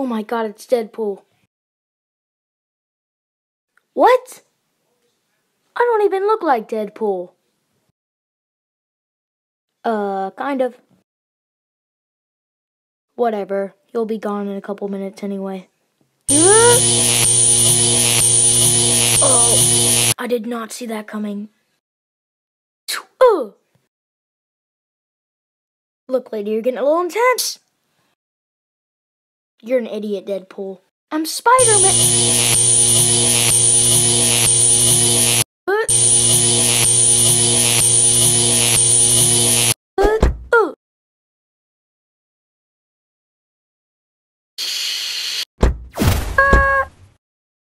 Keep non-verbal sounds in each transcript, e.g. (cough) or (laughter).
Oh my god, it's Deadpool. What? I don't even look like Deadpool. Uh, kind of. Whatever. You'll be gone in a couple minutes anyway. (gasps) Oh, I did not see that coming. Look, lady, you're getting a little intense. You're an idiot, Deadpool. I'm Spider-Man. Ah.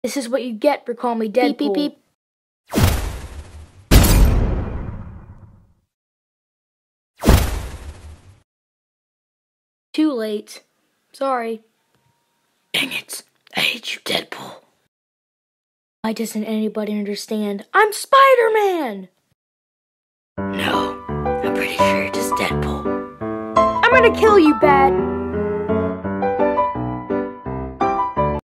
This is what you get for calling me Deadpool. Beep, beep, beep. Too late. Sorry. Dang it. I hate you, Deadpool. Why doesn't anybody understand? I'm Spider Man! No, I'm pretty sure you're just Deadpool. I'm gonna kill you, Bad.